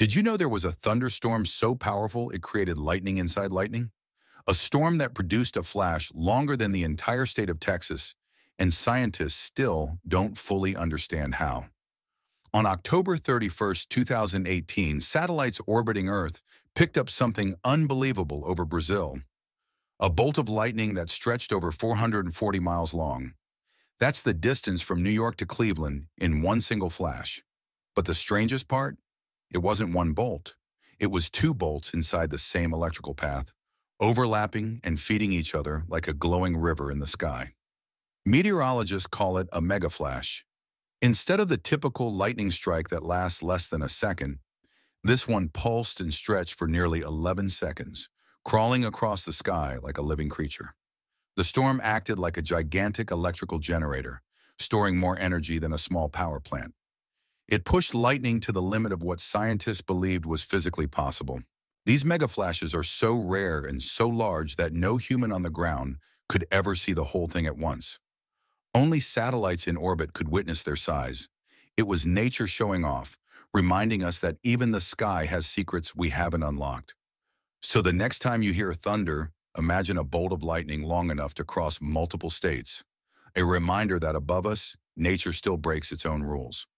Did you know there was a thunderstorm so powerful it created lightning inside lightning? A storm that produced a flash longer than the entire state of Texas, and scientists still don't fully understand how. On October 31, 2018, satellites orbiting Earth picked up something unbelievable over Brazil. A bolt of lightning that stretched over 440 miles long. That's the distance from New York to Cleveland in one single flash. But the strangest part? It wasn't one bolt. It was two bolts inside the same electrical path, overlapping and feeding each other like a glowing river in the sky. Meteorologists call it a megaflash. Instead of the typical lightning strike that lasts less than a second, this one pulsed and stretched for nearly 11 seconds, crawling across the sky like a living creature. The storm acted like a gigantic electrical generator, storing more energy than a small power plant. It pushed lightning to the limit of what scientists believed was physically possible. These megaflashes are so rare and so large that no human on the ground could ever see the whole thing at once. Only satellites in orbit could witness their size. It was nature showing off, reminding us that even the sky has secrets we haven't unlocked. So the next time you hear thunder, imagine a bolt of lightning long enough to cross multiple states. A reminder that above us, nature still breaks its own rules.